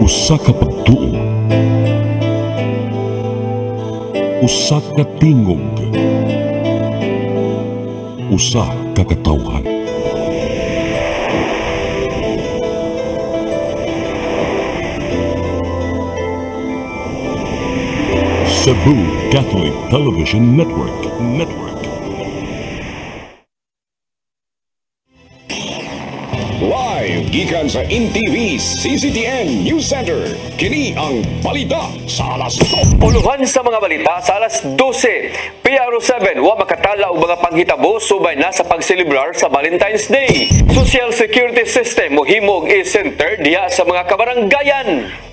Usa ka pagtuo. Usa ka tingog. Usa ka katawhan. Cebu Catholic Television Network. Network. Sa InTV CCTN News Center. Kini ang balita sa alas 2. Puluhan sa mga balita sa alas 12. PRO7 wa makatala og mga panghitabo subay na sa pagselebrar sa Valentine's Day. Social Security System mohimo og e-center diha sa mga kabaranggayan.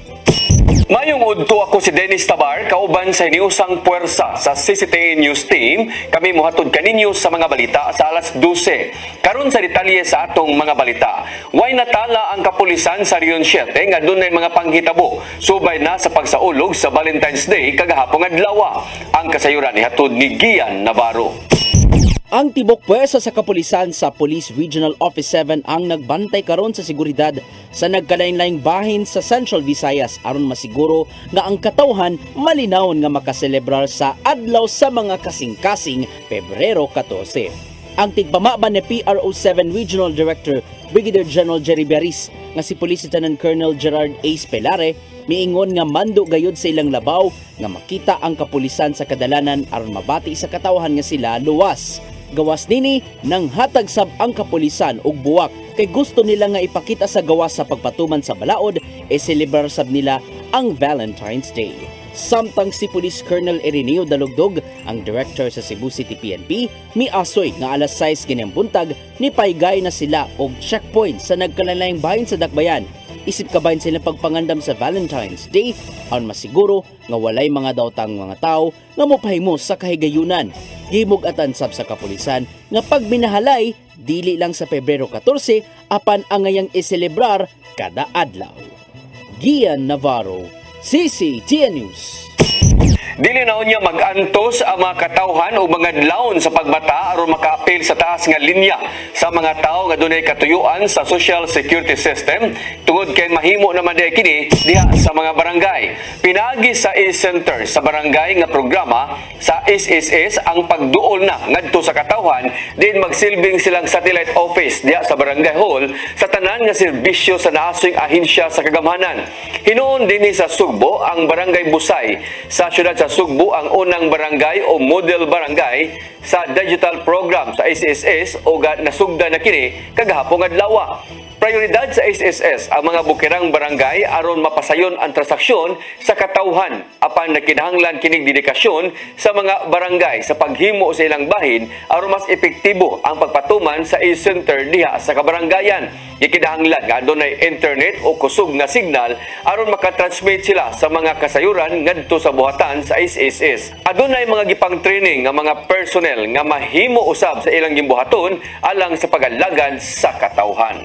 Mayong udto ako si Dennis Tabar, kauban sa iniusang puwersa sa CCTV News Team. Kami mohatod kaninyo sa mga balita sa alas 12. Karon sa detalye sa atong mga balita. Way natala ang kapulisan sa Rion 7 nga dunay mga panghitabo subay na sa pagsaulog sa Valentine's Day kagahapon adlaw. Ang kasayuran ni hatod ni Gian Navarro. Ang tibok pwersa sa kapulisan sa Police Regional Office 7 ang nagbantay karon sa seguridad sa nagkalain-laing bahin sa Central Visayas aron masiguro nga ang katawhan malinawon nga makaselebrar sa adlaw sa mga kasing-kasing Pebrero 14. Ang tigpamaban ni PRO7 Regional Director Brigadier General Jerry Beris nga si Police Lieutenant Colonel Gerard A. Spelare miingon nga mando gayud sa ilang labaw nga makita ang kapulisan sa kadalanan aron mabati sa katawhan nga sila luwas. Gawas nini nang hatag sab ang kapulisan og buwak kay gusto nila nga ipakita sa gawas sa pagpatuman sa balaod e celebrar sab nila ang Valentine's Day. Samtang si Police Colonel Ireneo Dalugdog, ang director sa Cebu City PNP, miasoy nga alas 6 kanyang buntag ni paygay na sila og checkpoint sa nagkalalayang bahin sa Dakbayan isip kabayan sila pagpangandam sa Valentine's Day aron masiguro nga walay mga dawtang mga tao nga mopahimo sa kahigayunan. Gimug-atan sab sa kapulisan nga pagminahalay dili lang sa Pebrero 14 apan ang ngayang iselebrar kada adlaw. Gian Navarro, CCTN News. Dili na unya mag-antos ang mga katawhan o mga laon sa pagbata aron makaapil sa taas nga linya sa mga tao nga dunay katuyuan sa Social Security System tungod kay mahimo naman day kini diha sa mga barangay. Pinagi sa e-center sa barangay nga programa sa SSS ang pagduol na ngadto sa katawhan din magsilbing silang satellite office diha sa barangay hall sa tanan nga serbisyo sa naasing ahensya sa kagamhanan. Hinuon dinhi sa Sugbo ang barangay Busay sa syudad sa Sugbo ang unang barangay o model barangay sa digital program sa SSS o nasugda na kini kagahapon adlaw. Prioridad sa SSS ang mga bukirang barangay aron mapasayon ang transaksyon sa katawhan apan nakinahanglan kining dedikasyon sa mga barangay sa paghimo sa ilang bahin aron mas epektibo ang pagpatuman sa e-center diha sa kabarangayan. Ikinahanglan nga adunay internet o kusog nga signal aron makatransmit sila sa mga kasayuran ngadto sa buhatan sa SSS. Adunay mga gipang training nga mga personnel nga mahimo usab sa ilang gimbuhaton alang sa pagalagan sa katawhan.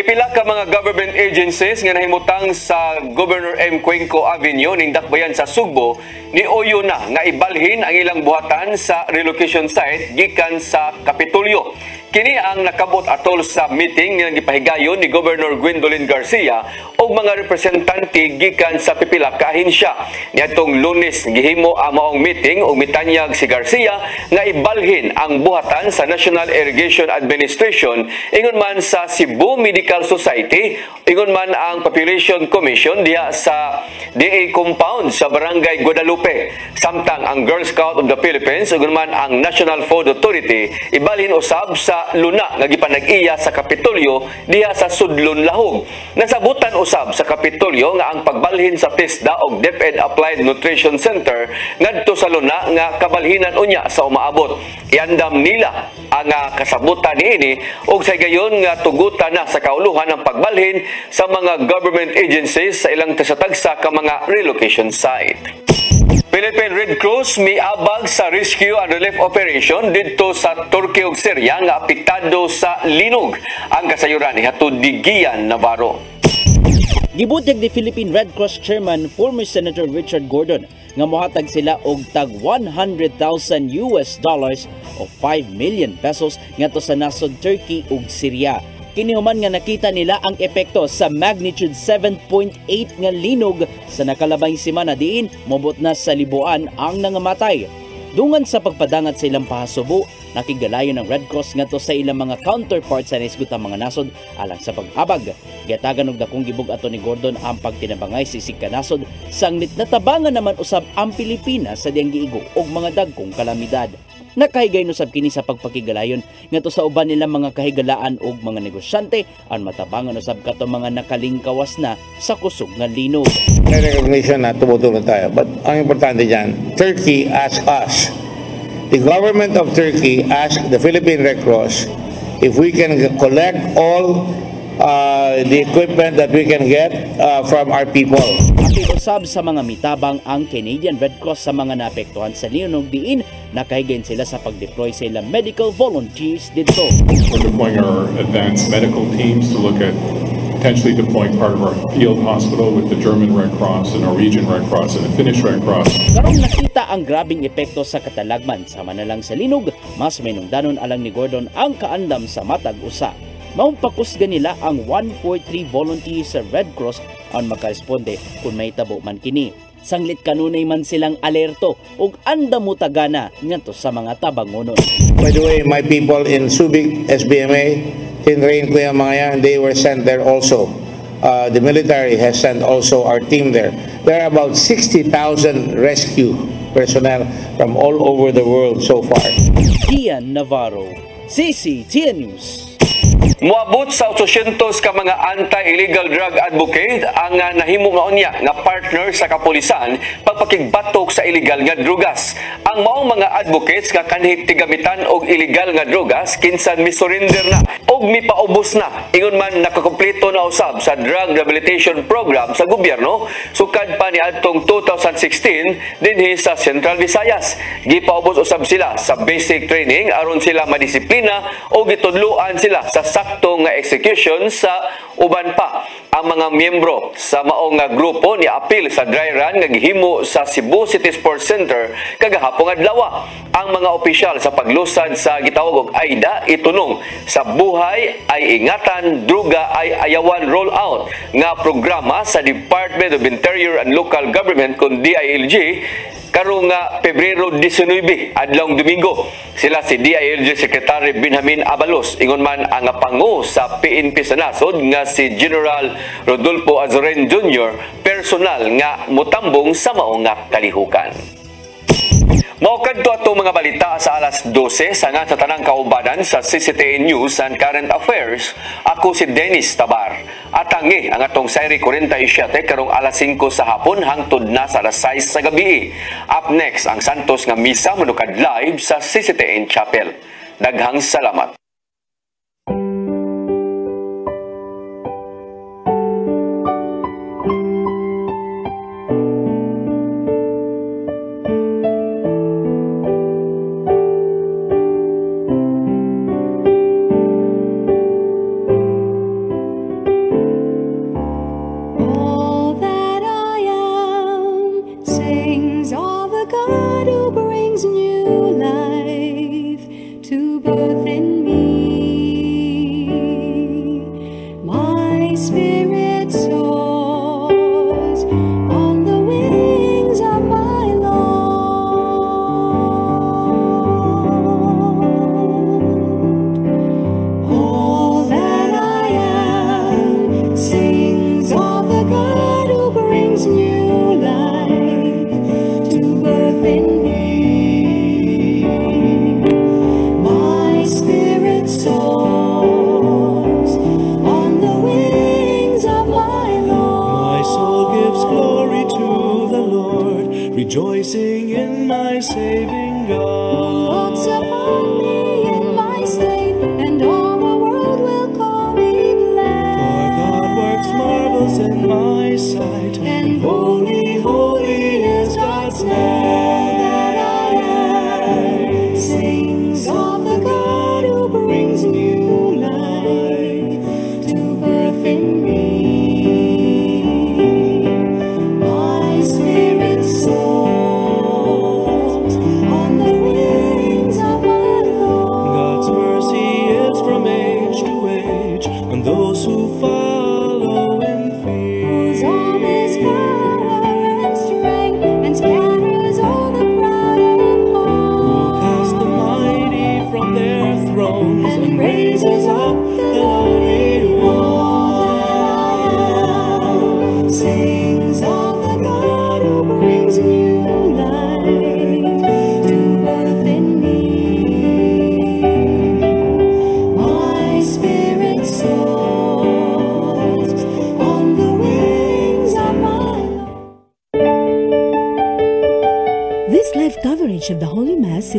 Pipila ka mga government agencies nga nahimutang sa Governor M. Cuenco Avenue ning Dakbayan sa Sugbo ni Oyo na nga ibalhin ang ilang buhatan sa relocation site gikan sa Kapitulyo. Kini ang nakabot atol sa meeting nga gipahigayon ni Governor Gwendolyn Garcia o mga representante gikan sa pipila ka ahensya. Niadtong Lunes gihimo ang maong meeting ug mitanyag si Garcia nga ibalhin ang buhatan sa National Irrigation Administration ingon man sa Cebu Medical Society, ingon man ang Population Commission diha sa DA compound sa Barangay Guadalupe. Samtang ang Girl Scout of the Philippines ug man ang National Food Authority ibalhin usab sa luna nga gipanag-iya sa Kapitolyo diha sa Sudlon Lahog. Nasabutan usab sa Kapitolyo nga ang pagbalhin sa TISDA og DepEd Applied Nutrition Center ngadto sa luna nga kabalhinan unya sa umaabot. Iandam nila ang uh, kasabutan niini ug sa gayon nga tugutan na sa kauluhan ang pagbalhin sa mga government agencies sa ilang tasatagsa ka mga relocation site. Philippine Red Cross miabag sa rescue and relief operation didto sa Turkey ug Syria nga apektado sa linog. Ang kasayuran ni hatod di Gian Navarro. Gibutyag ni Philippine Red Cross Chairman former Senator Richard Gordon nga mohatag sila og tag 100,000 US dollars o 5 million pesos ngadto sa nasod Turkey ug Syria Kinihuman nga nakita nila ang epekto sa magnitude 7.8 nga linog sa nakalabay semana diin mobot na sa libuan ang nangamatay. Dungan sa pagpadangat sa ilang pahasubo, nakigalayo ng Red Cross ngadto sa ilang mga counterparts sa nisgot mga nasod alang sa paghabag. Gatagan og dakong gibug ato ni Gordon ang pagtinabangay sa isig kanasod sanglit natabangan naman usab ang Pilipinas sa diyang giigo og mga dagkong kalamidad. Nakahigay no sab kini sa pagpakigalayon ngadto sa uban nila mga kahigalaan og mga negosyante ang matabangan usab kato mga nakalingkawas na sa kusog nga linog. Recognition na tumutulong tayo. But ang importante dyan, Turkey asked us, the government of Turkey asked the Philippine Red Cross if we can collect all uh, the equipment that we can get uh, from our people. Usab sa mga mitabang ang Canadian Red Cross sa mga naapektuhan sa linog diin nakahigayon sila sa pag-deploy sa ilang medical volunteers dito. We're deploying our advanced medical teams to look at potentially deploying part of our field hospital with the German Red Cross, the Norwegian Red Cross, and the Finnish Red Cross. Karong nakita ang grabing epekto sa katalagman sama na lang sa linog, mas may nungdanon alang ni Gordon ang kaandam sa matag usa. Maumpakusga nila ang 143 volunteers sa Red Cross ang makaresponde kung may tabo man kini. Sanglit kanunay man silang alerto ug anda mo tagana ngadto sa mga tabangonon. By the way, my people in Subic, SBMA, tinrain ko yung mga yan, they were sent there also. Uh, the military has sent also our team there. There are about 60,000 rescue personnel from all over the world so far. Ian Navarro, CCTN News. Muabot sa 800 ka mga anti-illegal drug advocate ang uh, nahimo niya nga partner sa kapulisan pagpakigbatok sa illegal nga drugas. Ang maong mga advocates nga kanhit tigamitan og illegal nga drugas kinsan misurrender na og mipaubos na ingon man nakakumpleto na usab sa drug rehabilitation program sa gobyerno sukad pa ni adtong 2016 dinhi sa Central Visayas. Gipaubos usab sila sa basic training aron sila madisiplina o gitudluan sila sa sakto nga execution sa uban pa. Ang mga miyembro sa maong nga grupo ni apil sa dry run nga gihimo sa Cebu City Sports Center kagahapon adlaw. Ang mga opisyal sa paglusad sa gitawag og AIDA itunong sa buhay ay ingatan druga ay ayawan roll out nga programa sa Department of Interior and Local Government kun DILG karong nga Pebrero 19 adlong Domingo sila si DILG Secretary Benjamin Abalos ingon man ang pangu sa PNP sa nasod nga si General Rodolfo Azoren Jr. personal nga mutambong sa maong nga kalihukan. Maukad to ato mga balita sa alas 12 sa nga sa tanang kaubanan sa CCTN News and Current Affairs. Ako si Dennis Tabar. At tangi ang atong Sairi 47 karong alas 5 sa hapon hangtod na sa alas 6 sa gabi. Up next ang Santos nga misa manukad live sa CCTN Chapel. Daghang salamat. Saving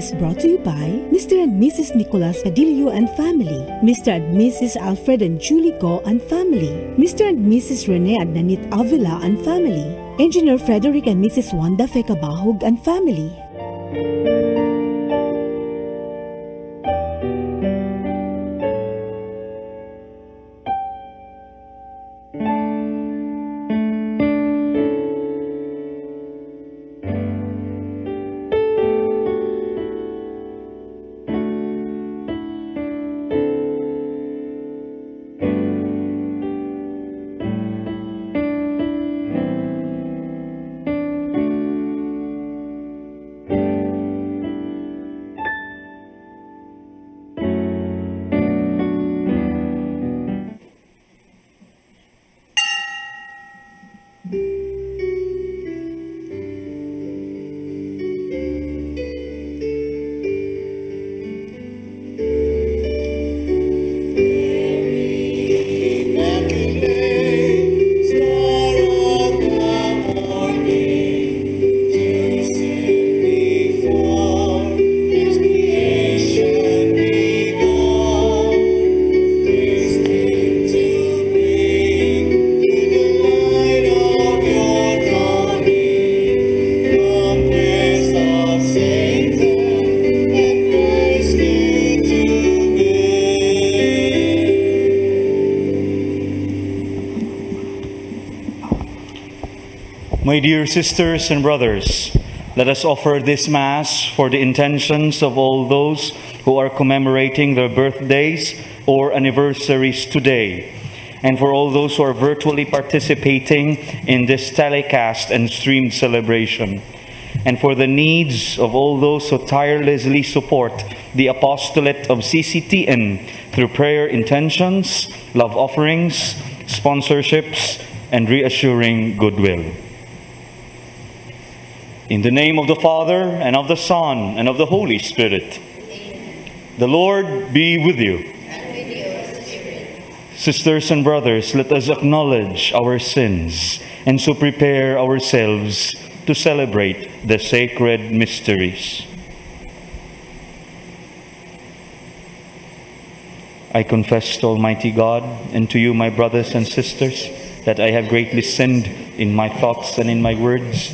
is brought to you by Mr. and Mrs. Nicolas Padillo and family, Mr. and Mrs. Alfred and Julie Go and family, Mr. and Mrs. Rene and Nanit Avila and family, Engineer Frederick and Mrs. Wanda Fekabahog and family. My dear sisters and brothers, let us offer this Mass for the intentions of all those who are commemorating their birthdays or anniversaries today, and for all those who are virtually participating in this telecast and streamed celebration, and for the needs of all those who tirelessly support the apostolate of CCTN through prayer intentions, love offerings, sponsorships, and reassuring goodwill. In the name of the Father, and of the Son, and of the Holy Spirit. The Lord be with you. Sisters and brothers, let us acknowledge our sins and so prepare ourselves to celebrate the sacred mysteries. I confess to Almighty God and to you, my brothers and sisters, that I have greatly sinned in my thoughts and in my words,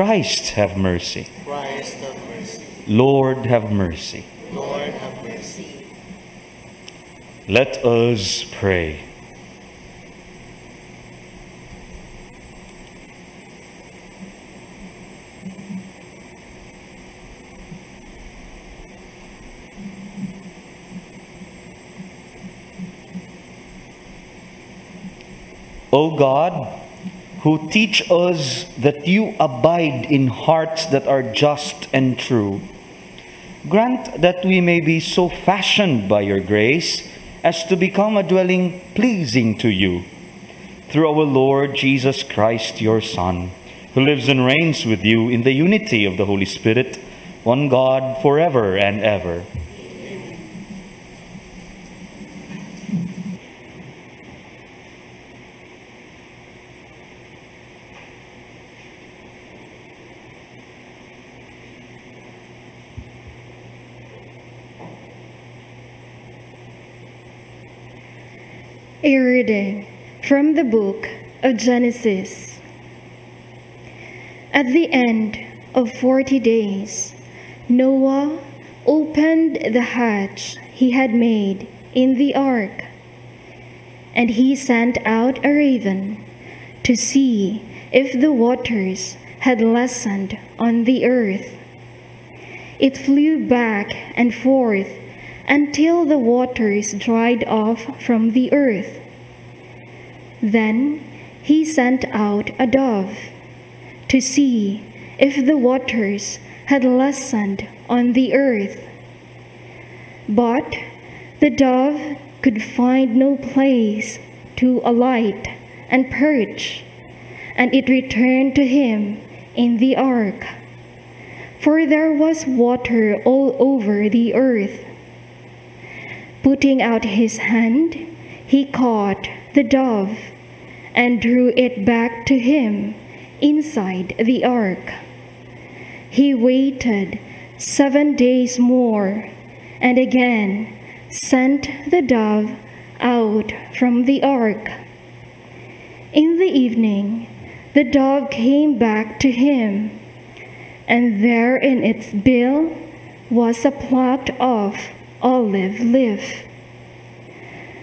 Lord, have mercy. Christ, have mercy. Christ, have mercy. Lord, have mercy. Lord, have mercy. Let us pray. O God, who teach us that you abide in hearts that are just and true, grant that we may be so fashioned by your grace as to become a dwelling pleasing to you. Through our Lord Jesus Christ, your Son, who lives and reigns with you in the unity of the Holy Spirit, one God, forever and ever. A reading from the book of Genesis. At the end of forty days, Noah opened the hatch he had made in the ark, and he sent out a raven to see if the waters had lessened on the earth. It flew back and forth until the waters dried off from the earth. Then he sent out a dove to see if the waters had lessened on the earth. But the dove could find no place to alight and perch, and it returned to him in the ark. For there was water all over the earth. Putting out his hand, he caught the dove and drew it back to him inside the ark. He waited seven days more and again sent the dove out from the ark. In the evening, the dove came back to him, and there in its bill was a plucked off olive leaf.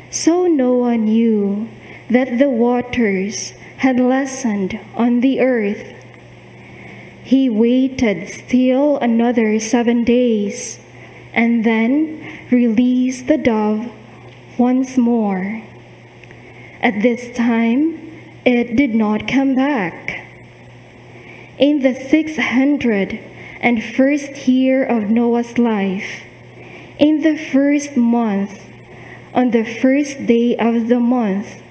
So Noah knew that the waters had lessened on the earth. He waited still another seven days and then released the dove once more. At this time, it did not come back. In the six hundred and first year of Noah's life, in the first month, on the first day of the month,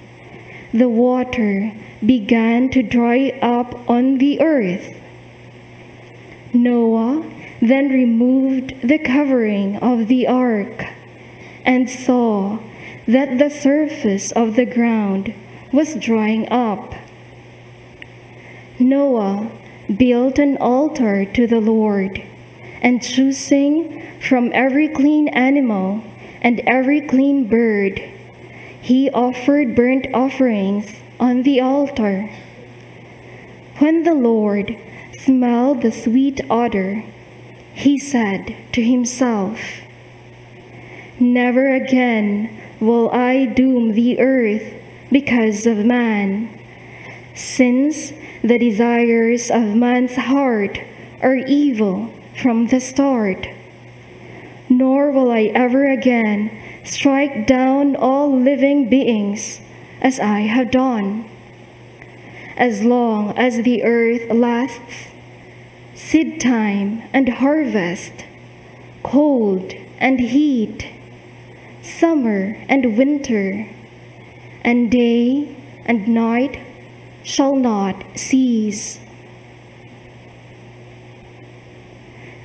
the water began to dry up on the earth. Noah then removed the covering of the ark and saw that the surface of the ground was drying up. Noah built an altar to the Lord, and choosing from every clean animal and every clean bird, he offered burnt offerings on the altar. When the Lord smelled the sweet odor, he said to himself, Never again will I doom the earth because of man, since the desires of man's heart are evil from the start. Nor will I ever again strike down all living beings as I have done. As long as the earth lasts, seed time and harvest, cold and heat, summer and winter, and day and night shall not cease.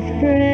Sacrifice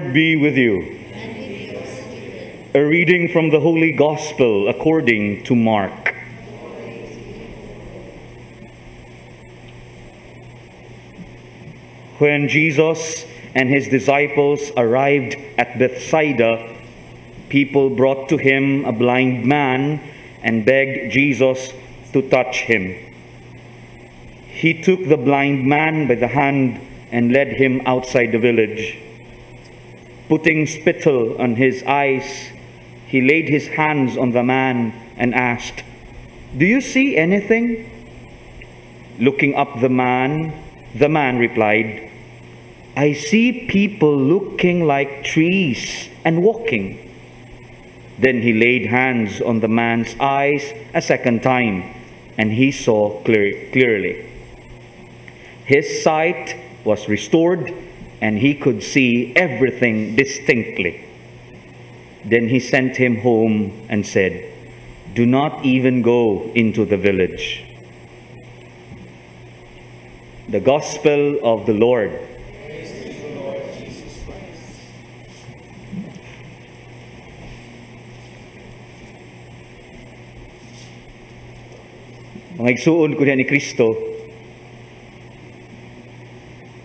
Lord be with you. A reading from the Holy Gospel according to Mark. When Jesus and his disciples arrived at Bethsaida, people brought to him a blind man and begged Jesus to touch him. He took the blind man by the hand and led him outside the village. Putting spittle on his eyes, he laid his hands on the man and asked, Do you see anything? Looking up the man, the man replied, I see people looking like trees and walking. Then he laid hands on the man's eyes a second time, and he saw clear, clearly. His sight was restored, and he could see everything distinctly. Then he sent him home and said, Do not even go into the village. The Gospel of the Lord. Mga igsuon ko ni Kristo,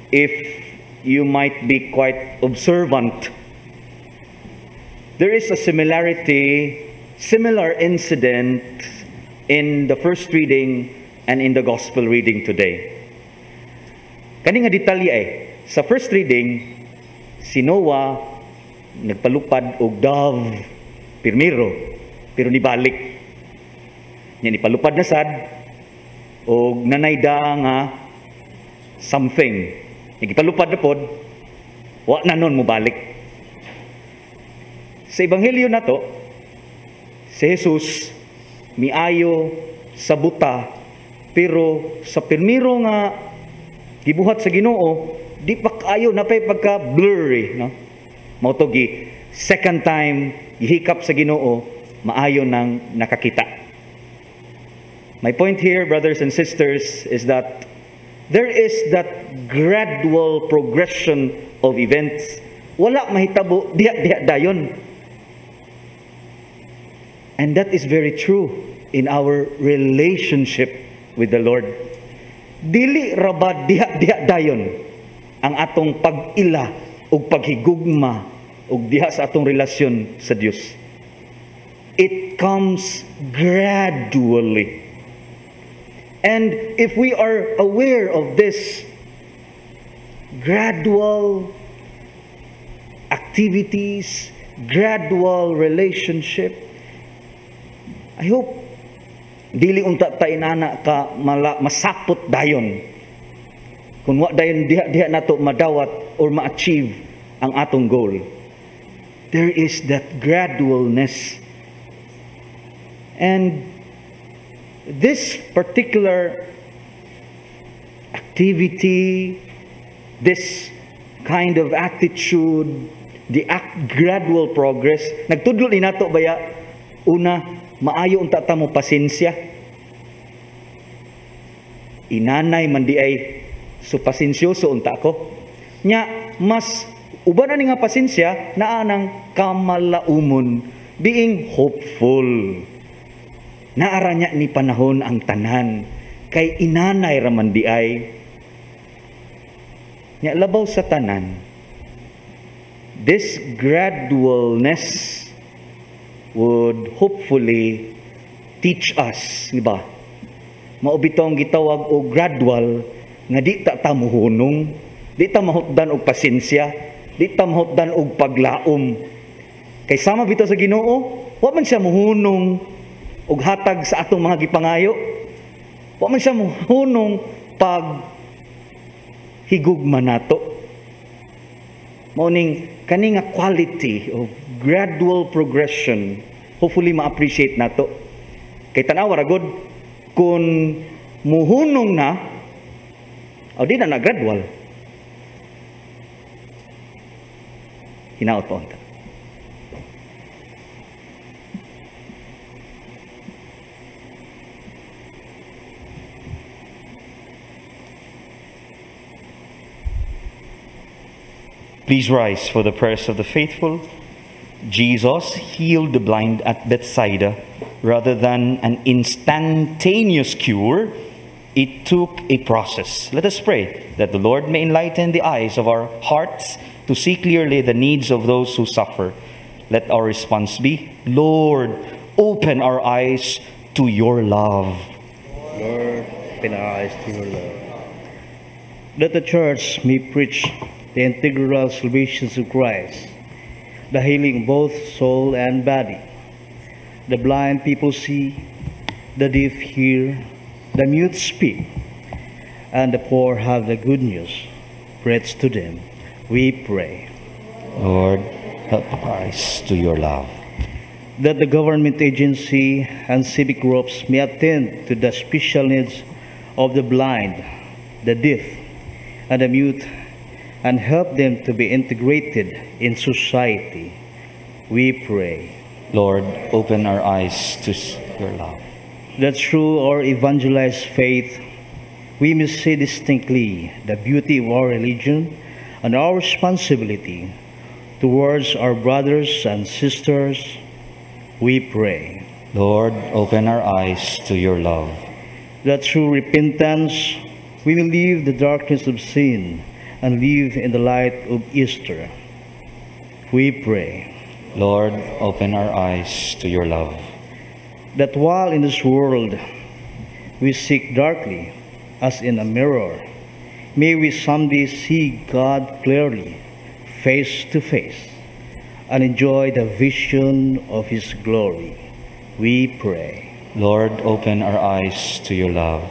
if you might be quite observant, there is a similarity, similar incident in the first reading and in the gospel reading today. Kani nga detalye ay, sa first reading, si Noah nagpalupad og dove pirmiro, pero nibalik. Nya nipalupad na sad og nanayda nga something. Nagipalupad na pod, wa na nun mo balik. Sa ebanghelyo na to, si Jesus miayo sa buta pero sa pirmiro nga gibuhat sa Ginoo di pa kayo na pay pagka blurry no mao to gi second time gihikap sa Ginoo maayo nang nakakita my point here brothers and sisters is that there is that gradual progression of events wala mahitabo diha dayon And that is very true in our relationship with the Lord. Dili ra ba diha diha dayon ang atong pag-ila ug paghigugma ug diha sa atong relasyon sa Dios. It comes gradually. And if we are aware of this gradual activities, gradual relationship, I hope dili unta ta inana ka mala, masapot dayon. Kung wa dayon diha diha nato madawat or ma-achieve ang atong goal. There is that gradualness. And this particular activity, this kind of attitude, the act, gradual progress, nagtudlo ni nato baya una maayo unta ta mo pasensya inanay man di ay so pasensyoso unta ko nya mas Uban ani nga pasensya naa nang kamalaumon being hopeful. Naara niya ni panahon ang tanan kay inanay raman di ay nya labaw sa tanan this gradualness would hopefully teach us, di ba? Mao bitong gitawag og gradual nga di ta ta di ta mahutdan og pasensya, di ta mahutdan og paglaom. Kay sama bitaw sa Ginoo, wa man siya muhunong og hatag sa atong mga gipangayo. Wa man siya muhunong pag higugma nato. Morning kani nga quality of gradual progression hopefully ma-appreciate nato. Kay tanaw ragod kung muhunong na o di na na gradual. Hinaot pa Please rise for the prayers of the faithful. Jesus healed the blind at Bethsaida rather than an instantaneous cure. It took a process. Let us pray that the Lord may enlighten the eyes of our hearts to see clearly the needs of those who suffer. Let our response be Lord, open our eyes to your love. Lord, open our eyes to your love. Let the church may preach the integral salvation of Christ, the healing both soul and body. The blind people see, the deaf hear, the mute speak, and the poor have the good news preached to them. We pray. Lord, help eyes to your love. That the government agency and civic groups may attend to the special needs of the blind, the deaf, and the mute and help them to be integrated in society. We pray. Lord, open our eyes to your love. That through our evangelized faith, we may see distinctly the beauty of our religion and our responsibility towards our brothers and sisters. We pray. Lord, open our eyes to your love. That through repentance, we will leave the darkness of sin and live in the light of Easter. We pray. Lord, open our eyes to your love. That while in this world we seek darkly as in a mirror, may we someday see God clearly, face to face, and enjoy the vision of His glory. We pray. Lord, open our eyes to your love.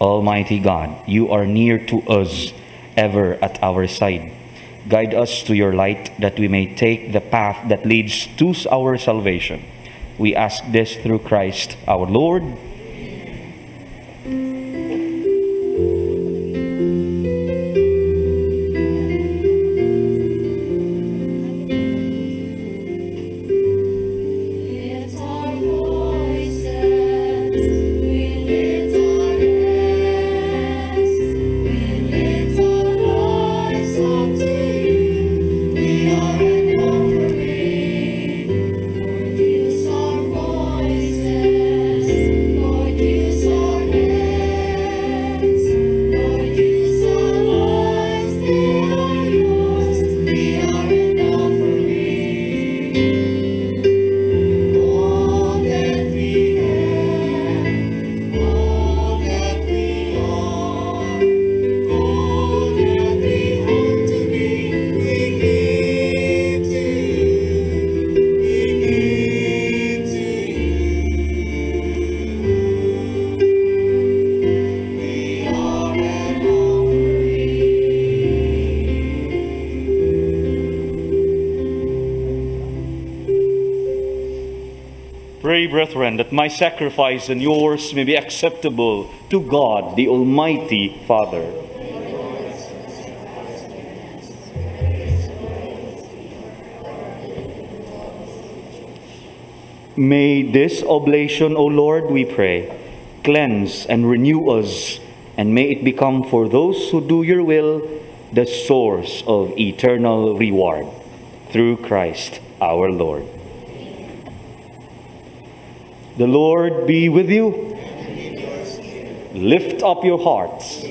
Almighty God, you are near to us, ever at our side. Guide us to your light that we may take the path that leads to our salvation. We ask this through Christ our Lord. Brethren, that my sacrifice and yours may be acceptable to God, the Almighty Father. May this oblation, O Lord, we pray, cleanse and renew us, and may it become for those who do your will the source of eternal reward through Christ our Lord. The Lord be with you. Lift up your hearts.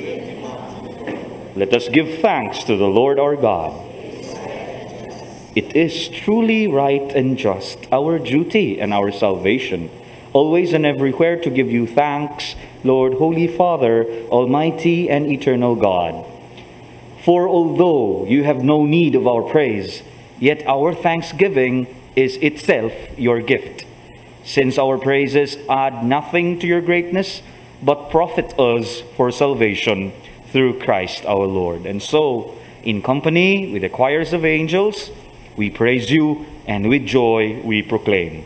Let us give thanks to the Lord our God. It is truly right and just, our duty and our salvation, always and everywhere to give you thanks, Lord, Holy Father, Almighty and eternal God. For although you have no need of our praise, yet our thanksgiving is itself your gift. Since our praises add nothing to your greatness, but profit us for salvation through Christ our Lord. And so, in company with the choirs of angels, we praise you, and with joy we proclaim.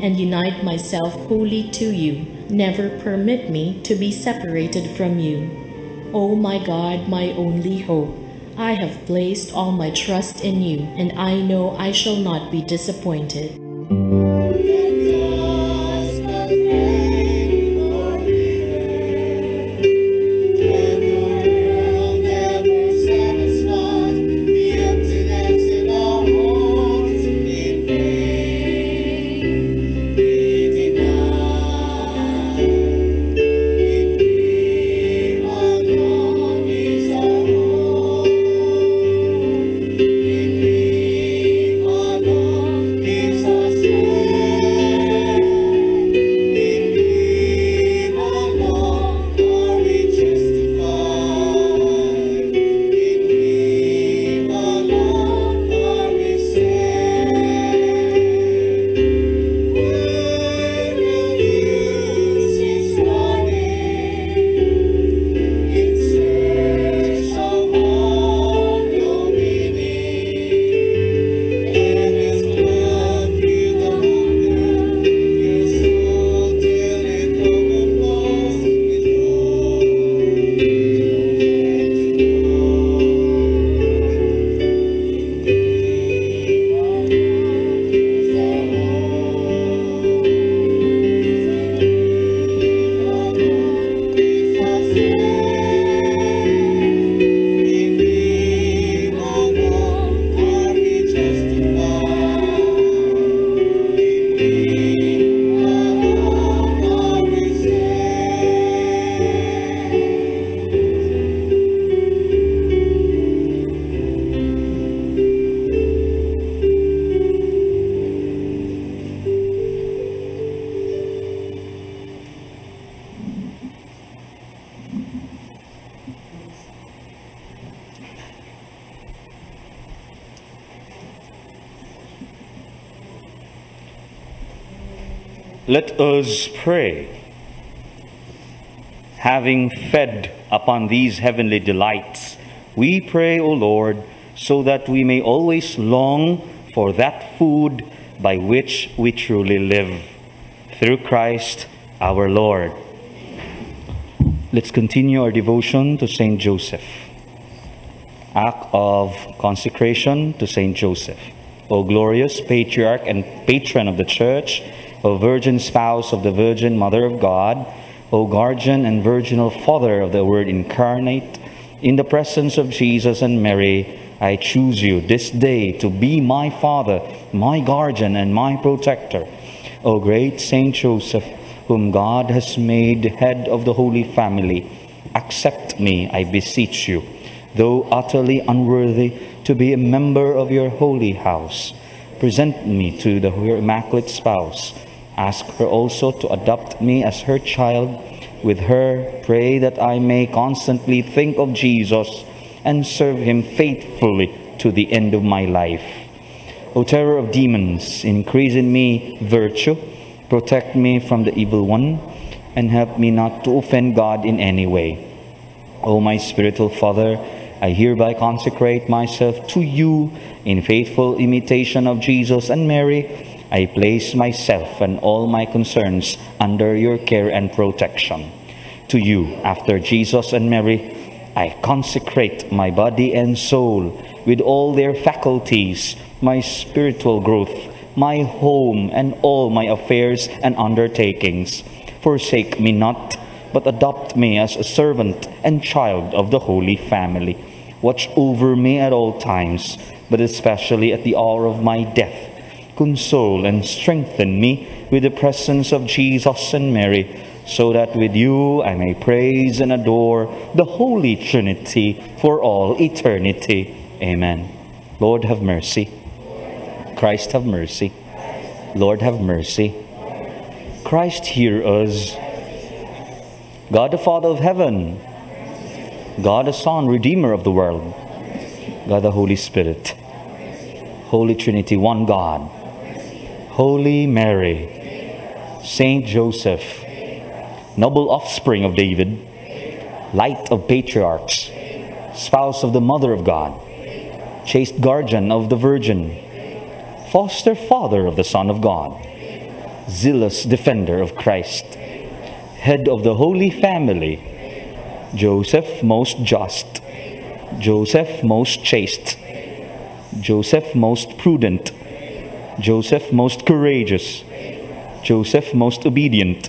and unite myself wholly to you. Never permit me to be separated from you. O my God, my only hope, I have placed all my trust in you, and I know I shall not be disappointed. Let us pray. Having fed upon these heavenly delights, we pray, O Lord, so that we may always long for that food by which we truly live. Through Christ our Lord. Let's continue our devotion to Saint Joseph. Act of consecration to Saint Joseph. O glorious patriarch and patron of the church, O virgin spouse of the Virgin Mother of God, O guardian and virginal father of the Word incarnate, in the presence of Jesus and Mary, I choose you this day to be my father, my guardian, and my protector. O great Saint Joseph, whom God has made head of the Holy Family, accept me, I beseech you, though utterly unworthy to be a member of your holy house. Present me to the immaculate spouse. Ask her also to adopt me as her child. With her, pray that I may constantly think of Jesus and serve him faithfully to the end of my life. O terror of demons, increase in me virtue, protect me from the evil one, and help me not to offend God in any way. O my spiritual Father, I hereby consecrate myself to you in faithful imitation of Jesus and Mary. I place myself and all my concerns under your care and protection. To you, after Jesus and Mary, I consecrate my body and soul with all their faculties, my spiritual growth, my home, and all my affairs and undertakings. Forsake me not, but adopt me as a servant and child of the Holy Family. Watch over me at all times, but especially at the hour of my death. Console and strengthen me with the presence of Jesus and Mary so that with you I may praise and adore the Holy Trinity for all eternity. Amen. Lord, have mercy. Christ, have mercy. Lord, have mercy. Christ, hear us. God the Father of heaven, God the Son, Redeemer of the world, God the Holy Spirit, Holy Trinity, one God, Holy Mary, Saint Joseph, noble offspring of David, light of patriarchs, spouse of the Mother of God, chaste guardian of the Virgin, foster father of the Son of God, zealous defender of Christ, head of the Holy Family, Joseph most just, Joseph most chaste, Joseph most prudent, Joseph most courageous, Joseph most obedient,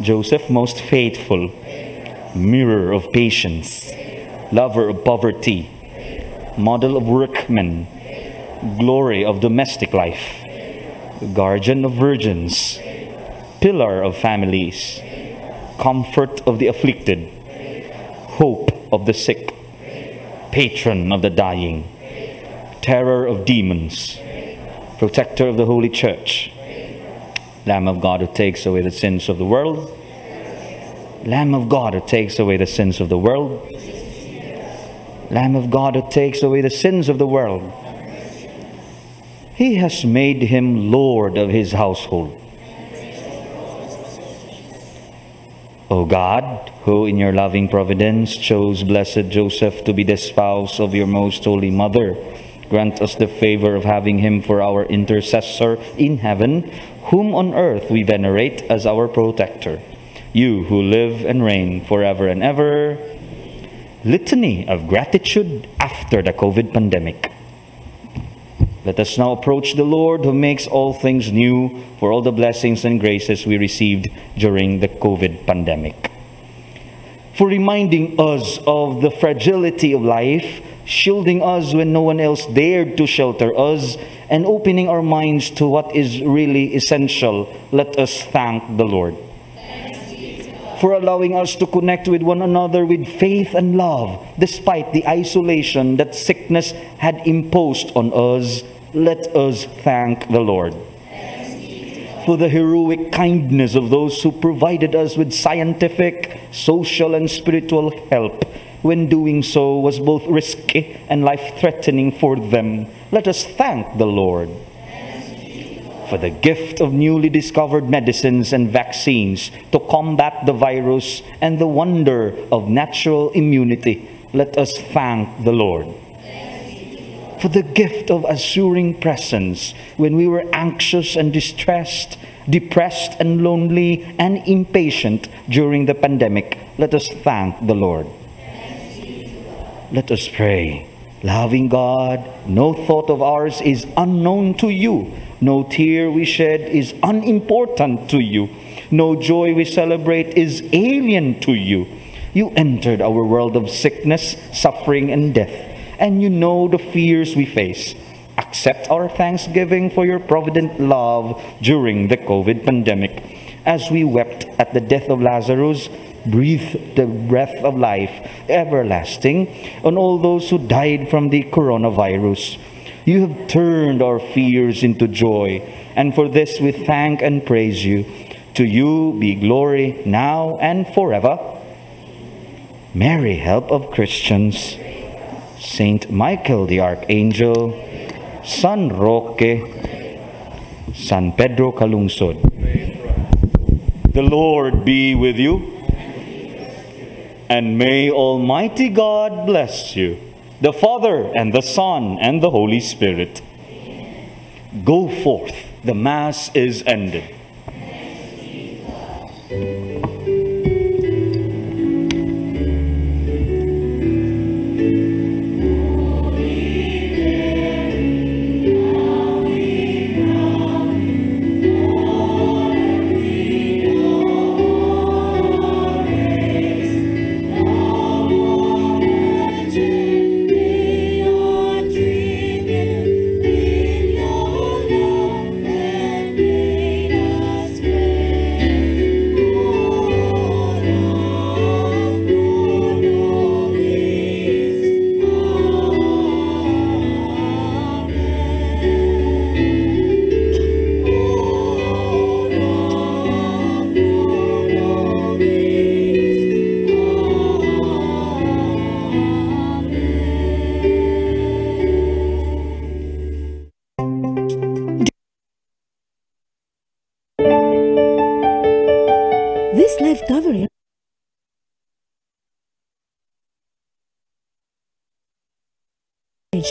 Joseph most faithful, mirror of patience, lover of poverty, model of workmen, glory of domestic life, guardian of virgins, pillar of families, comfort of the afflicted, hope of the sick, patron of the dying, terror of demons, protector of the holy church, Lamb of God who takes away the sins of the world, Lamb of God who takes away the sins of the world, Lamb of God who takes away the sins of the world. He has made him Lord of his household. O God, who in your loving providence chose blessed Joseph to be the spouse of your most holy mother, grant us the favor of having him for our intercessor in heaven, whom on earth we venerate as our protector. You who live and reign forever and ever. Litany of gratitude after the COVID pandemic. Let us now approach the Lord who makes all things new for all the blessings and graces we received during the COVID pandemic. For reminding us of the fragility of life, shielding us when no one else dared to shelter us, and opening our minds to what is really essential, let us thank the Lord. For allowing us to connect with one another with faith and love, despite the isolation that sickness had imposed on us, let us thank the Lord. For the heroic kindness of those who provided us with scientific, social, and spiritual help when doing so was both risky and life threatening for them. Let us thank the Lord. for the gift of newly discovered medicines and vaccines to combat the virus and the wonder of natural immunity, let us thank the Lord. For the gift of assuring presence when we were anxious and distressed, depressed and lonely and impatient during the pandemic, let us thank the Lord. Let us pray. Loving God, no thought of ours is unknown to you. No tear we shed is unimportant to you. No joy we celebrate is alien to you. You entered our world of sickness, suffering, and death, and you know the fears we face. Accept our thanksgiving for your provident love during the COVID pandemic. As we wept at the death of Lazarus, breathe the breath of life everlasting on all those who died from the coronavirus. You have turned our fears into joy, and for this we thank and praise you. To you be glory now and forever. Mary, help of Christians, Saint Michael the Archangel, San Roque, San Pedro Calungsod. The Lord be with you. And may Almighty God bless you, the Father and the Son and the Holy Spirit. Go forth. The Mass is ended.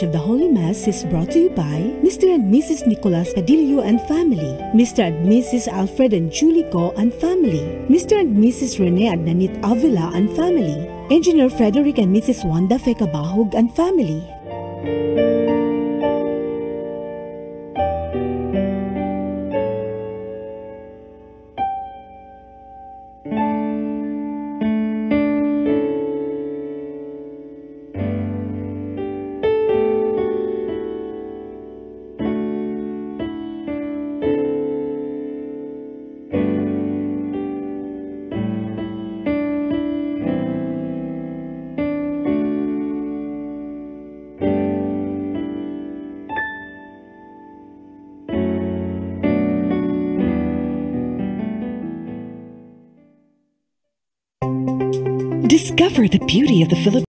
Of the Holy Mass is brought to you by Mr. and Mrs. Nicolas Cadillo and family, Mr. and Mrs. Alfred and Julie Go and family, Mr. and Mrs. Rene and Nanit Avila and family, Engineer Frederick and Mrs. Wanda Fekabahog and family. Discover the beauty of the Philippines.